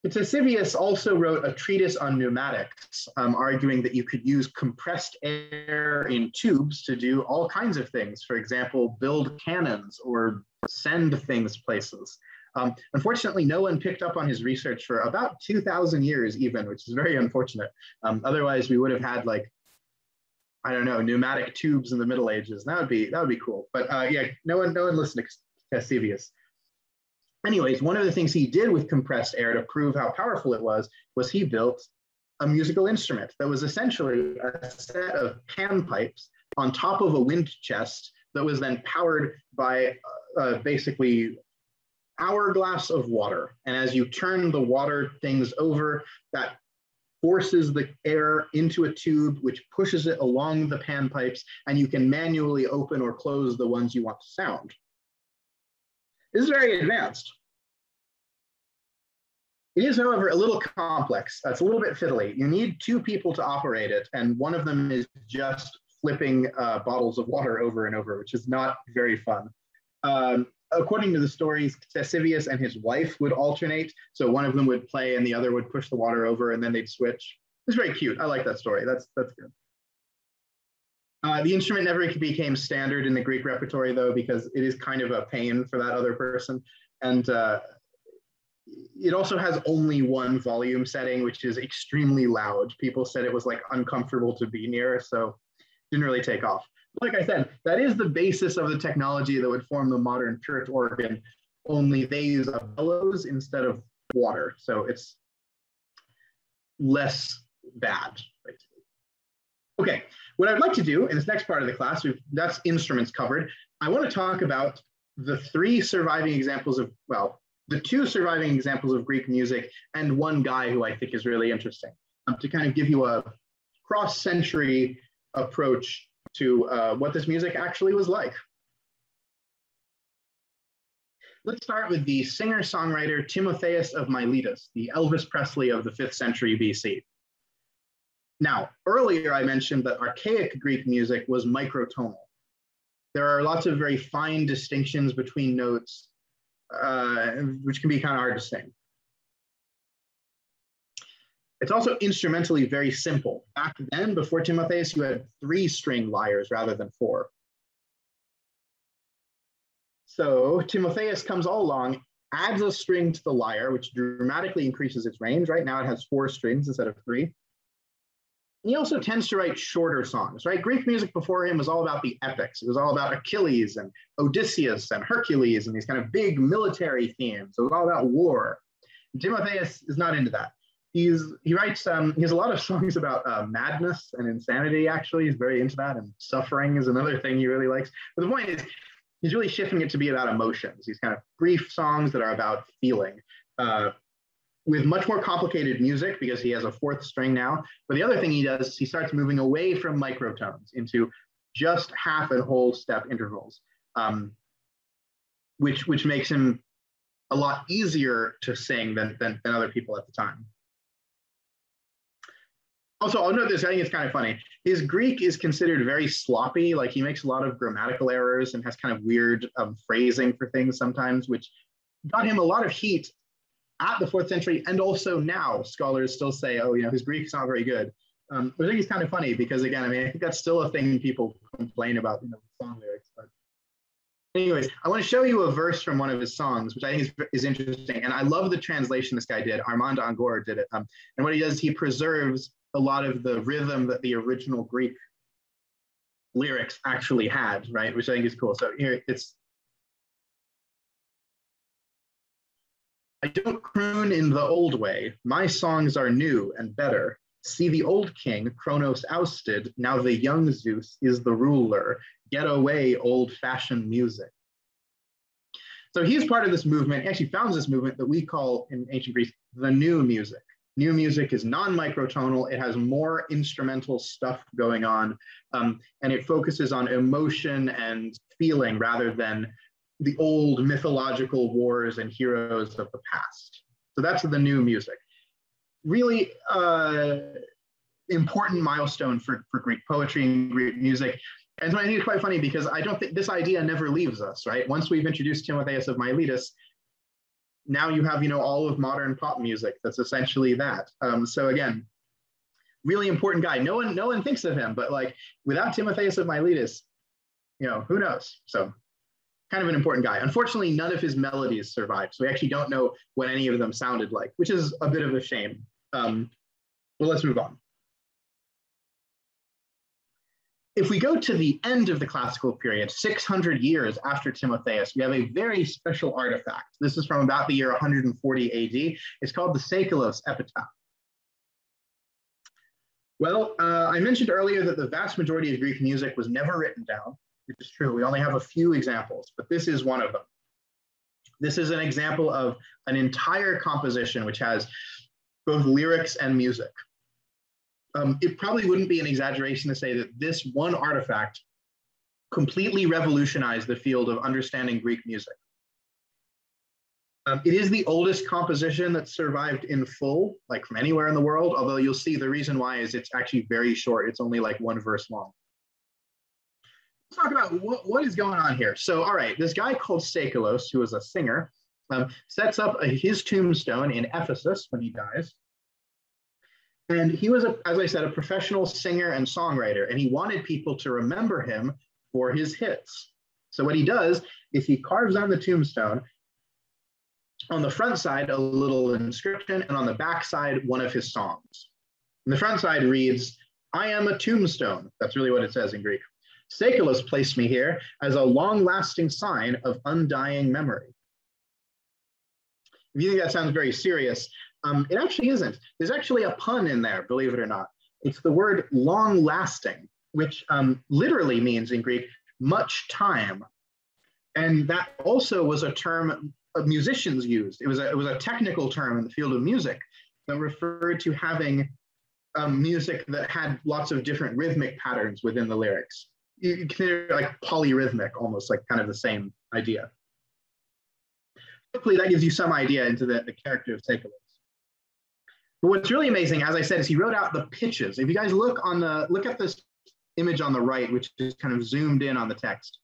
Ctesibius also wrote a treatise on pneumatics, um, arguing that you could use compressed air in tubes to do all kinds of things. For example, build cannons or send things places. Um, unfortunately, no one picked up on his research for about 2,000 years even, which is very unfortunate. Um, otherwise, we would have had like I don't know, pneumatic tubes in the Middle Ages. That would be that would be cool. But uh, yeah, no one no one listened to Ctesibius. Anyways, one of the things he did with compressed air to prove how powerful it was was he built a musical instrument that was essentially a set of panpipes on top of a wind chest that was then powered by uh, uh, basically hourglass of water. And as you turn the water things over, that forces the air into a tube, which pushes it along the panpipes, and you can manually open or close the ones you want to sound. Is very advanced. It is, however, a little complex. It's a little bit fiddly. You need two people to operate it, and one of them is just flipping uh, bottles of water over and over, which is not very fun. Um, according to the stories, Ctesibius and his wife would alternate. So one of them would play and the other would push the water over and then they'd switch. It's very cute. I like that story. That's, that's good. Uh, the instrument never became standard in the Greek repertory though, because it is kind of a pain for that other person. And uh, it also has only one volume setting, which is extremely loud. People said it was like uncomfortable to be near, so didn't really take off like I said, that is the basis of the technology that would form the modern church organ, only they use a bellows instead of water. So it's less bad, basically. Okay, what I'd like to do in this next part of the class, we've, that's instruments covered. I want to talk about the three surviving examples of, well, the two surviving examples of Greek music and one guy who I think is really interesting um, to kind of give you a cross-century approach to uh, what this music actually was like. Let's start with the singer-songwriter Timotheus of Miletus, the Elvis Presley of the 5th century BC. Now, earlier I mentioned that archaic Greek music was microtonal. There are lots of very fine distinctions between notes, uh, which can be kind of hard to sing. It's also instrumentally very simple. Back then, before Timotheus, you had three string lyres rather than four. So Timotheus comes all along, adds a string to the lyre, which dramatically increases its range. Right now it has four strings instead of three. He also tends to write shorter songs, right? Greek music before him was all about the epics. It was all about Achilles and Odysseus and Hercules and these kind of big military themes. It was all about war. Timotheus is not into that he's he writes um, he has a lot of songs about uh, madness and insanity. Actually, he's very into that, and suffering is another thing he really likes. But the point is, he's really shifting it to be about emotions. These kind of brief songs that are about feeling. Uh, with much more complicated music because he has a fourth string now. But the other thing he does is he starts moving away from microtones into just half and whole step intervals, um, which which makes him a lot easier to sing than, than, than other people at the time. Also, I'll note this, I think it's kind of funny. His Greek is considered very sloppy, like he makes a lot of grammatical errors and has kind of weird um, phrasing for things sometimes, which got him a lot of heat at the fourth century and also now scholars still say, oh, you know, his Greek's not very good. Um, I think it's kind of funny because again, I mean, I think that's still a thing people complain about, you know, song lyrics. But anyways, I want to show you a verse from one of his songs, which I think is, is interesting. And I love the translation this guy did. Armand D'Angour did it. Um, and what he does, he preserves a lot of the rhythm that the original Greek lyrics actually had, right? Which I think is cool. So here it's I don't croon in the old way. My songs are new and better. See the old king, Kronos ousted. Now the young Zeus is the ruler. Get away, old fashioned music. So he's part of this movement. He actually founds this movement that we call in ancient Greece the new music. New music is non microtonal, it has more instrumental stuff going on, um, and it focuses on emotion and feeling rather than the old mythological wars and heroes of the past. So that's the new music. Really uh, important milestone for, for Greek poetry and Greek music. And so I think it's quite funny because I don't think this idea never leaves us, right? Once we've introduced Timotheus of Miletus, now you have, you know, all of modern pop music. That's essentially that. Um, so again, really important guy. No one, no one thinks of him, but like without Timotheus of Miletus, you know, who knows? So kind of an important guy. Unfortunately, none of his melodies survived. So we actually don't know what any of them sounded like, which is a bit of a shame. Um, well, let's move on. If we go to the end of the classical period, 600 years after Timotheus, we have a very special artifact. This is from about the year 140 AD. It's called the Seikilos epitaph. Well, uh, I mentioned earlier that the vast majority of Greek music was never written down is true. We only have a few examples, but this is one of them. This is an example of an entire composition which has both lyrics and music. Um, it probably wouldn't be an exaggeration to say that this one artifact completely revolutionized the field of understanding Greek music. Um, it is the oldest composition that survived in full, like from anywhere in the world, although you'll see the reason why is it's actually very short. It's only like one verse long talk about what, what is going on here. So, all right, this guy called Seikilos, who was a singer, um, sets up a, his tombstone in Ephesus when he dies. And he was, a, as I said, a professional singer and songwriter, and he wanted people to remember him for his hits. So, what he does is he carves on the tombstone on the front side a little inscription, and on the back side, one of his songs. And the front side reads, I am a tombstone. That's really what it says in Greek. Seikilos placed me here as a long lasting sign of undying memory. If you think that sounds very serious, um, it actually isn't. There's actually a pun in there, believe it or not. It's the word long lasting, which um, literally means in Greek, much time. And that also was a term musicians used. It was, a, it was a technical term in the field of music that referred to having um, music that had lots of different rhythmic patterns within the lyrics you consider like polyrhythmic, almost like kind of the same idea. Hopefully that gives you some idea into the, the character of Seikilos. But what's really amazing, as I said, is he wrote out the pitches. If you guys look on the look at this image on the right, which is kind of zoomed in on the text,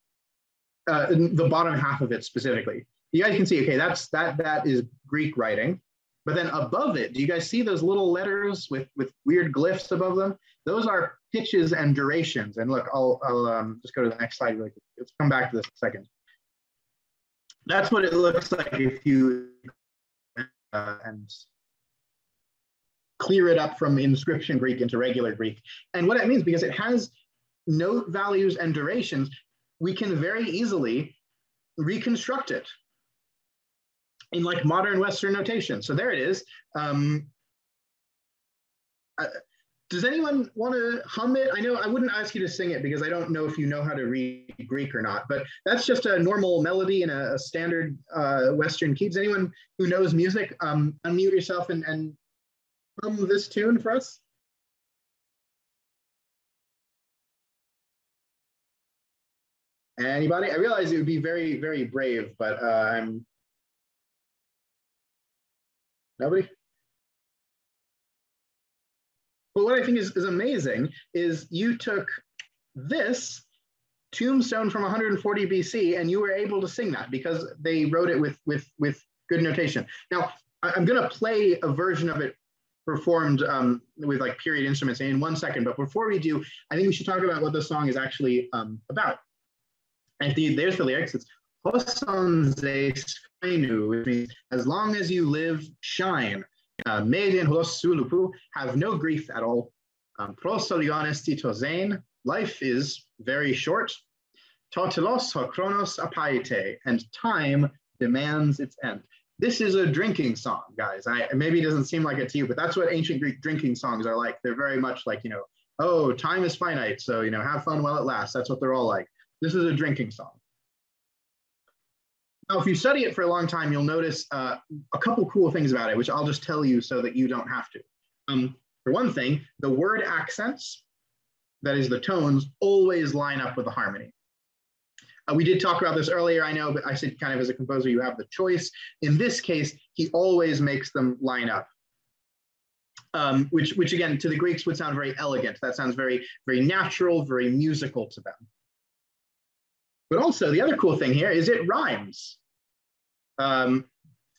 uh, the bottom half of it specifically, you guys can see. Okay, that's that that is Greek writing. But then above it, do you guys see those little letters with, with weird glyphs above them? Those are pitches and durations. And look, I'll, I'll um, just go to the next slide. Really Let's come back to this in a second. That's what it looks like if you uh, and clear it up from inscription Greek into regular Greek. And what that means, because it has note values and durations, we can very easily reconstruct it in like modern Western notation. So there it is. Um, uh, does anyone want to hum it? I know I wouldn't ask you to sing it because I don't know if you know how to read Greek or not, but that's just a normal melody in a, a standard uh, Western key. Does anyone who knows music um, unmute yourself and, and hum this tune for us? Anybody? I realize it would be very, very brave, but uh, I'm. Nobody? But what I think is, is amazing is you took this tombstone from 140 BC and you were able to sing that because they wrote it with with with good notation. Now I'm going to play a version of it performed um, with like period instruments in one second. But before we do, I think we should talk about what the song is actually um, about. And the, there's the lyrics. It's which means as long as you live, shine. Uh, have no grief at all. Um, life is very short. Totilos apaite, and time demands its end. This is a drinking song, guys. I, maybe it doesn't seem like it to you, but that's what ancient Greek drinking songs are like. They're very much like, you know, oh, time is finite, so, you know, have fun while it lasts. That's what they're all like. This is a drinking song. Now, if you study it for a long time, you'll notice uh, a couple cool things about it, which I'll just tell you so that you don't have to. Um, for one thing, the word accents, that is the tones, always line up with the harmony. Uh, we did talk about this earlier, I know, but I said kind of as a composer, you have the choice. In this case, he always makes them line up. Um, which, which again, to the Greeks would sound very elegant. That sounds very, very natural, very musical to them. But also the other cool thing here is it rhymes. Um,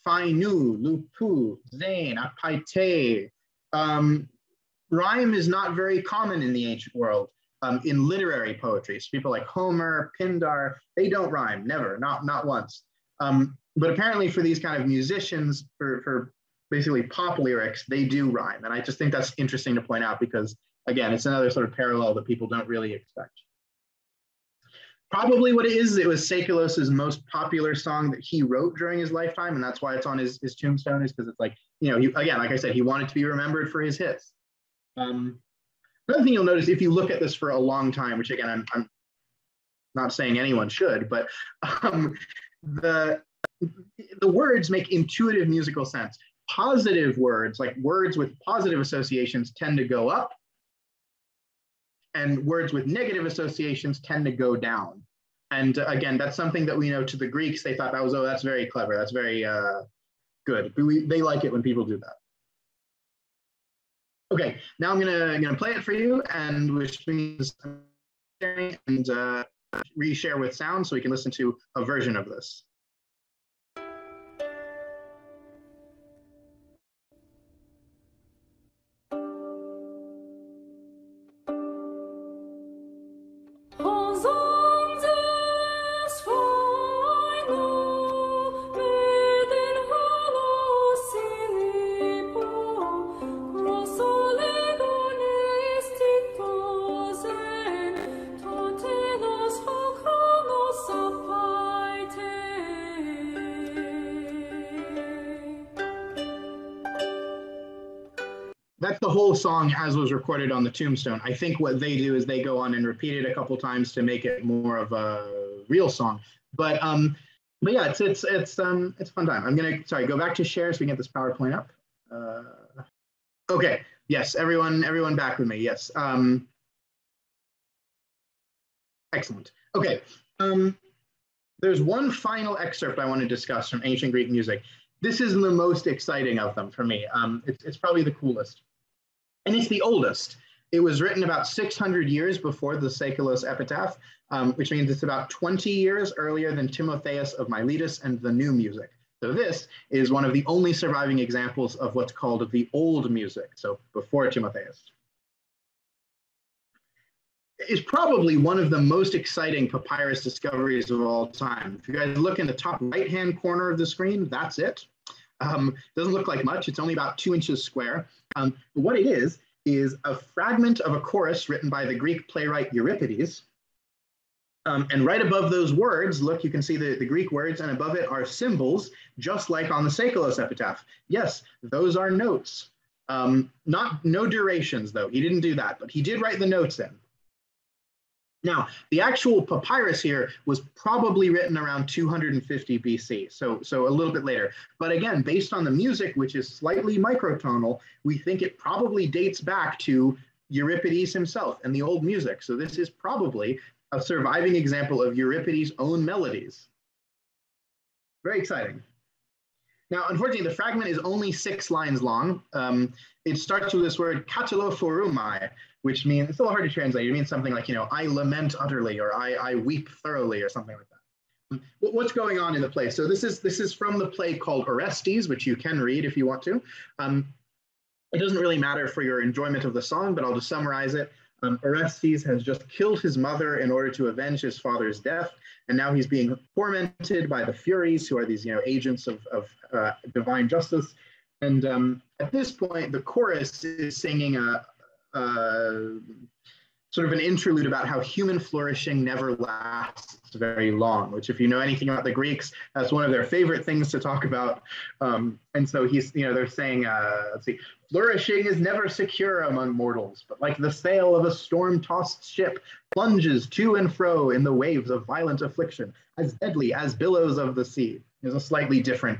Fainu, Lupu, Zain, Apaite. Um, rhyme is not very common in the ancient world. Um, in literary poetry, so people like Homer, Pindar, they don't rhyme, never, not, not once. Um, but apparently for these kind of musicians, for, for basically pop lyrics, they do rhyme. And I just think that's interesting to point out because, again, it's another sort of parallel that people don't really expect. Probably what it is, it was Seikilos' most popular song that he wrote during his lifetime, and that's why it's on his, his tombstone, is because it's like, you know, he, again, like I said, he wanted to be remembered for his hits. Um, another thing you'll notice if you look at this for a long time, which again, I'm, I'm not saying anyone should, but um, the, the words make intuitive musical sense. Positive words, like words with positive associations, tend to go up, and words with negative associations tend to go down. And uh, again, that's something that we know to the Greeks, they thought that was, oh, that's very clever. That's very uh, good. We, they like it when people do that. Okay, now I'm gonna, gonna play it for you and which means and uh, reshare with sound so we can listen to a version of this. Song as was recorded on the tombstone. I think what they do is they go on and repeat it a couple times to make it more of a real song. But um, but yeah, it's it's it's um it's a fun time. I'm gonna sorry go back to share so we can get this PowerPoint up. Uh, okay, yes, everyone everyone back with me. Yes. Um, excellent. Okay. Um, there's one final excerpt I want to discuss from ancient Greek music. This is the most exciting of them for me. Um, it's, it's probably the coolest and it's the oldest. It was written about 600 years before the Seikilos epitaph, um, which means it's about 20 years earlier than Timotheus of Miletus and the new music. So this is one of the only surviving examples of what's called the old music, so before Timotheus. It's probably one of the most exciting papyrus discoveries of all time. If you guys look in the top right-hand corner of the screen, that's it. Um, doesn't look like much. It's only about two inches square. Um, what it is, is a fragment of a chorus written by the Greek playwright Euripides. Um, and right above those words, look, you can see the, the Greek words, and above it are symbols, just like on the Seikilos epitaph. Yes, those are notes. Um, not no durations though. He didn't do that, but he did write the notes in. Now, the actual papyrus here was probably written around 250 BC, so, so a little bit later. But again, based on the music, which is slightly microtonal, we think it probably dates back to Euripides himself and the old music. So this is probably a surviving example of Euripides' own melodies. Very exciting. Now, unfortunately, the fragment is only six lines long. Um, it starts with this word katelophorumai, which means it's a little hard to translate. It means something like, you know, I lament utterly or I, I weep thoroughly or something like that. What's going on in the play? So this is this is from the play called Orestes, which you can read if you want to. Um, it doesn't really matter for your enjoyment of the song, but I'll just summarize it. Um, Orestes has just killed his mother in order to avenge his father's death, and now he's being tormented by the Furies, who are these you know agents of, of uh, divine justice. And um, at this point, the chorus is singing a, uh, sort of an interlude about how human flourishing never lasts very long, which if you know anything about the Greeks, that's one of their favorite things to talk about. Um, and so he's, you know, they're saying, uh, let's see, flourishing is never secure among mortals, but like the sail of a storm-tossed ship plunges to and fro in the waves of violent affliction, as deadly as billows of the sea. There's a slightly different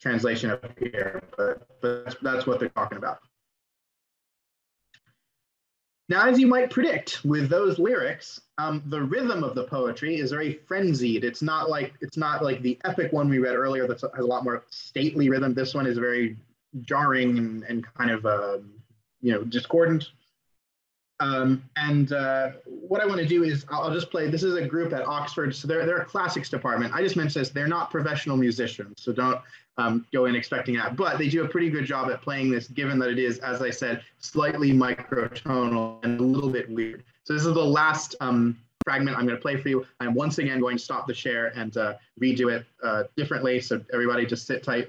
translation up here, but, but that's what they're talking about. Now, as you might predict with those lyrics, um, the rhythm of the poetry is very frenzied. It's not like it's not like the epic one we read earlier that has a lot more stately rhythm. This one is very jarring and, and kind of uh, you know discordant. Um, and uh, what I want to do is I'll, just play. This is a group at Oxford, so they're they're a classics department. I just mentioned this. They're not professional musicians, so don't um, go in expecting that. But they do a pretty good job at playing this, given that it is, as I said, slightly microtonal and a little bit weird. So this is the last um, fragment I'm going to play for you. I'm once again going to stop the share and uh, redo it uh, differently. So everybody just sit tight.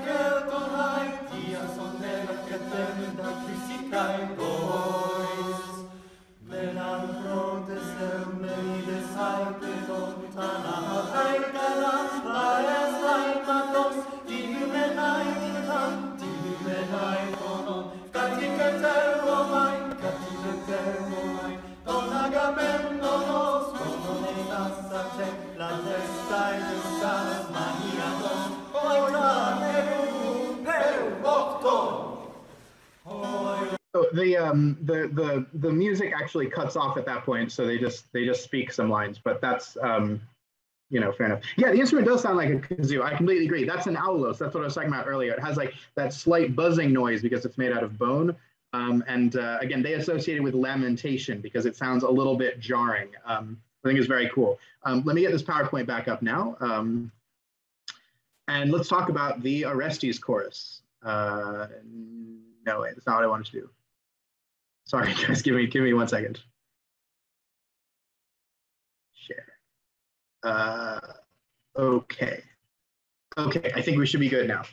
the um the the the music actually cuts off at that point, so they just they just speak some lines. But that's um you know fair enough. Yeah, the instrument does sound like a kazoo. I completely agree. That's an aulos. That's what I was talking about earlier. It has like that slight buzzing noise because it's made out of bone. Um, and uh, again, they associate it with lamentation because it sounds a little bit jarring. Um, I think it's very cool. Um, let me get this PowerPoint back up now. Um, and let's talk about the Orestes chorus. Uh, no, that's not what I wanted to do. Sorry, guys, give me give me one second. Share. Uh, okay. Okay, I think we should be good now.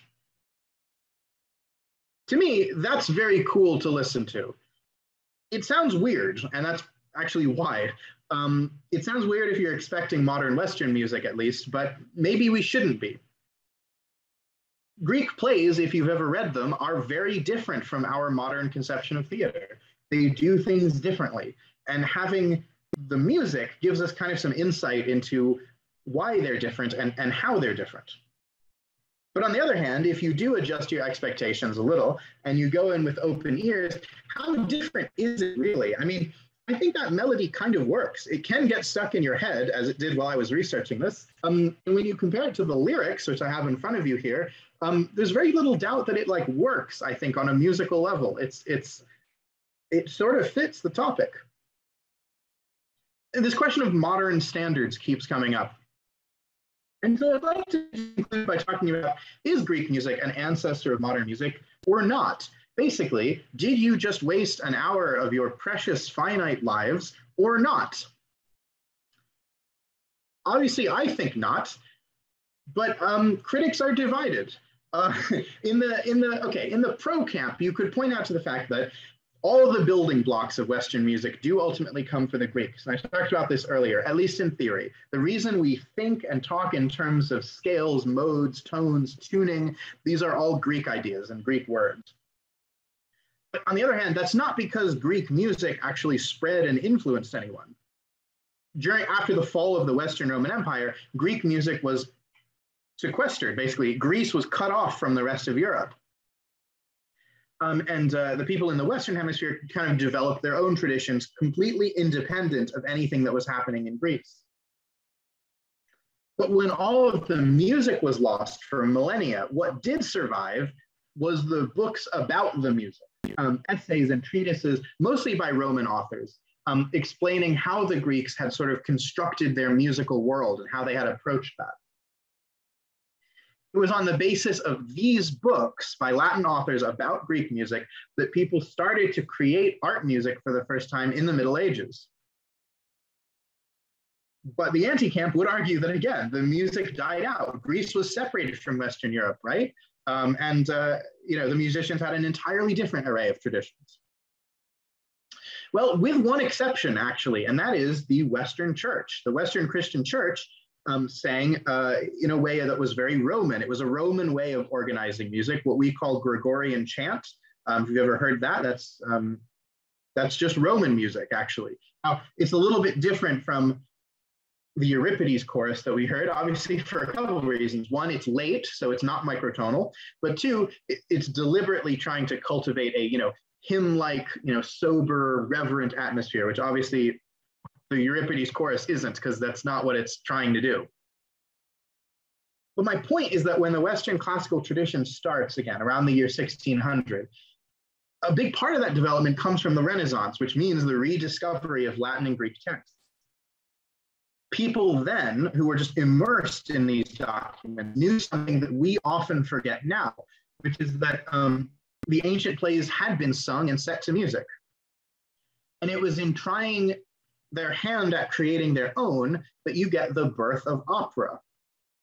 To me, that's very cool to listen to. It sounds weird, and that's actually why. Um, it sounds weird if you're expecting modern Western music, at least, but maybe we shouldn't be. Greek plays, if you've ever read them, are very different from our modern conception of theater they do things differently. And having the music gives us kind of some insight into why they're different and, and how they're different. But on the other hand, if you do adjust your expectations a little and you go in with open ears, how different is it really? I mean, I think that melody kind of works. It can get stuck in your head, as it did while I was researching this. Um, and when you compare it to the lyrics, which I have in front of you here, um, there's very little doubt that it like works. I think on a musical level, it's it's it sort of fits the topic. And this question of modern standards keeps coming up. And so I'd like to conclude by talking about is Greek music an ancestor of modern music or not? Basically, did you just waste an hour of your precious finite lives or not? Obviously, I think not, but um, critics are divided. Uh, in the in the okay in the pro camp, you could point out to the fact that all the building blocks of Western music do ultimately come from the Greeks. And I talked about this earlier, at least in theory. The reason we think and talk in terms of scales, modes, tones, tuning, these are all Greek ideas and Greek words. But on the other hand, that's not because Greek music actually spread and influenced anyone. During after the fall of the Western Roman Empire, Greek music was sequestered. Basically, Greece was cut off from the rest of Europe. Um, and uh, the people in the Western Hemisphere kind of developed their own traditions completely independent of anything that was happening in Greece. But when all of the music was lost for millennia, what did survive was the books about the music, um, essays and treatises, mostly by Roman authors, um, explaining how the Greeks had sort of constructed their musical world and how they had approached that. It was on the basis of these books by Latin authors about Greek music that people started to create art music for the first time in the Middle Ages. But the anti camp would argue that again, the music died out. Greece was separated from Western Europe, right? Um, and uh, you know the musicians had an entirely different array of traditions. Well, with one exception, actually, and that is the Western Church. The Western Christian Church um, sang uh, in a way that was very Roman. It was a Roman way of organizing music, what we call Gregorian chant. Um, if you've ever heard that, that's um, that's just Roman music, actually. Now, it's a little bit different from the Euripides chorus that we heard, obviously for a couple of reasons. One, it's late, so it's not microtonal. But two, it, it's deliberately trying to cultivate a, you know, hymn-like, you know, sober, reverent atmosphere, which obviously the Euripides chorus isn't, because that's not what it's trying to do. But my point is that when the Western classical tradition starts again around the year 1600, a big part of that development comes from the Renaissance, which means the rediscovery of Latin and Greek texts. People then, who were just immersed in these documents, knew something that we often forget now, which is that um, the ancient plays had been sung and set to music. And it was in trying their hand at creating their own but you get the birth of opera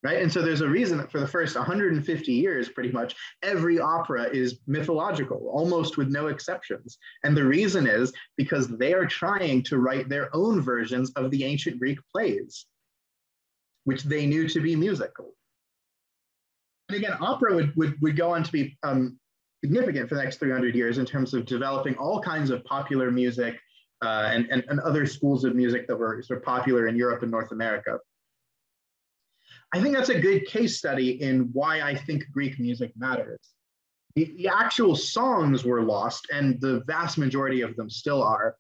right? And so there's a reason that for the first 150 years pretty much every opera is mythological almost with no exceptions. And the reason is because they are trying to write their own versions of the ancient greek plays which they knew to be musical. And again opera would, would, would go on to be um, significant for the next 300 years in terms of developing all kinds of popular music uh, and, and, and other schools of music that were sort of popular in Europe and North America. I think that's a good case study in why I think Greek music matters. The, the actual songs were lost, and the vast majority of them still are,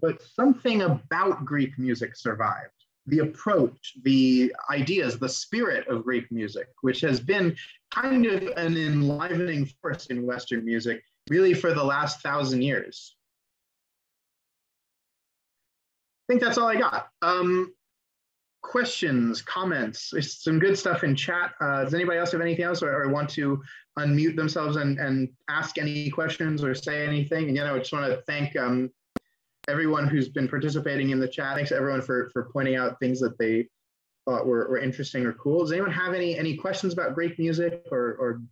but something about Greek music survived. The approach, the ideas, the spirit of Greek music, which has been kind of an enlivening force in Western music really for the last thousand years. Think that's all I got. Um, questions, comments, There's some good stuff in chat. Uh, does anybody else have anything else or, or, want to unmute themselves and, and ask any questions or say anything? And, you know, I just want to thank um, everyone who's been participating in the chat. Thanks everyone for, for pointing out things that they thought were, were interesting or cool. Does anyone have any, any questions about Greek music or, or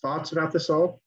thoughts about this all?